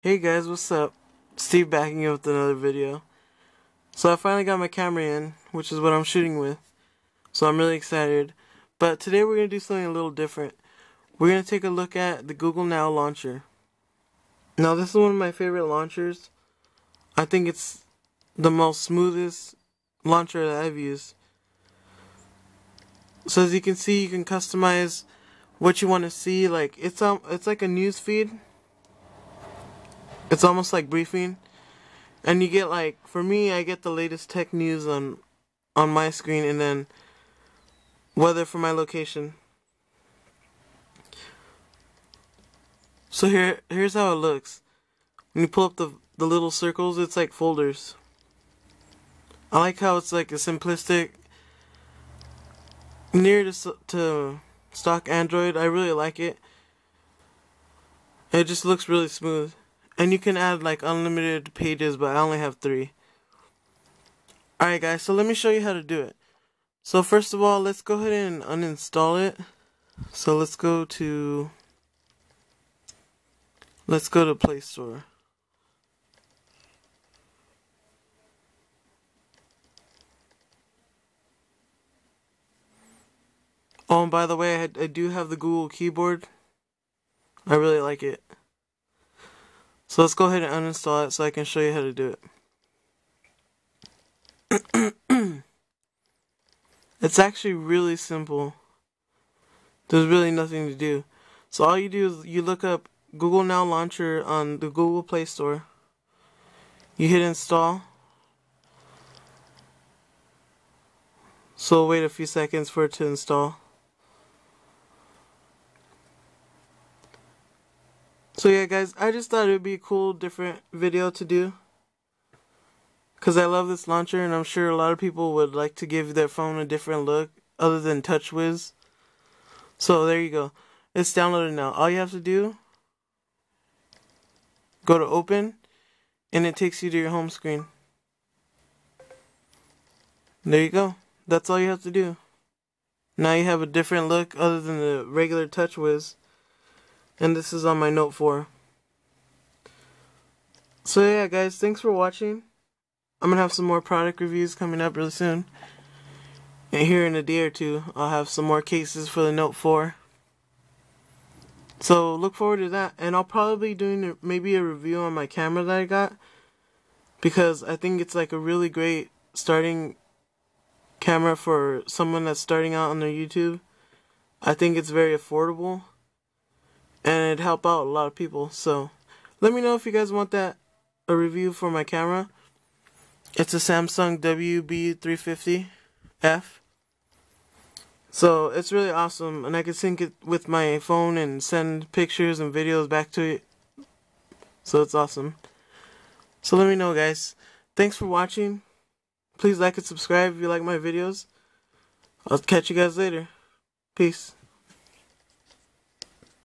Hey guys, what's up? Steve backing you with another video. So I finally got my camera in, which is what I'm shooting with. So I'm really excited. But today we're going to do something a little different. We're going to take a look at the Google Now launcher. Now this is one of my favorite launchers. I think it's the most smoothest launcher that I've used. So as you can see, you can customize what you want to see. Like it's um, it's like a news feed it's almost like briefing. And you get like for me I get the latest tech news on on my screen and then weather for my location. So here here's how it looks. When you pull up the the little circles, it's like folders. I like how it's like a simplistic near to, to stock Android. I really like it. It just looks really smooth. And you can add like unlimited pages, but I only have three. Alright guys, so let me show you how to do it. So first of all, let's go ahead and uninstall it. So let's go to, let's go to Play Store. Oh, and by the way, I, I do have the Google keyboard. I really like it. So let's go ahead and uninstall it so I can show you how to do it. it's actually really simple. There's really nothing to do. So all you do is you look up Google Now Launcher on the Google Play Store. You hit install. So wait a few seconds for it to install. So yeah guys, I just thought it would be a cool different video to do. Because I love this launcher and I'm sure a lot of people would like to give their phone a different look other than TouchWiz. So there you go. It's downloaded now. All you have to do, go to open and it takes you to your home screen. There you go. That's all you have to do. Now you have a different look other than the regular TouchWiz and this is on my note 4 so yeah guys thanks for watching. I'm gonna have some more product reviews coming up really soon. And here in a day or two I'll have some more cases for the note 4 so look forward to that. And I'll probably be doing maybe a review on my camera that I got. Because I think it's like a really great starting camera for someone that's starting out on their YouTube. I think it's very affordable and it'd help out a lot of people. So let me know if you guys want that a review for my camera. It's a Samsung WB350F. So it's really awesome and I can sync it with my phone and send pictures and videos back to it. So it's awesome. So let me know guys. Thanks for watching. Please like and subscribe if you like my videos. I'll catch you guys later. Peace.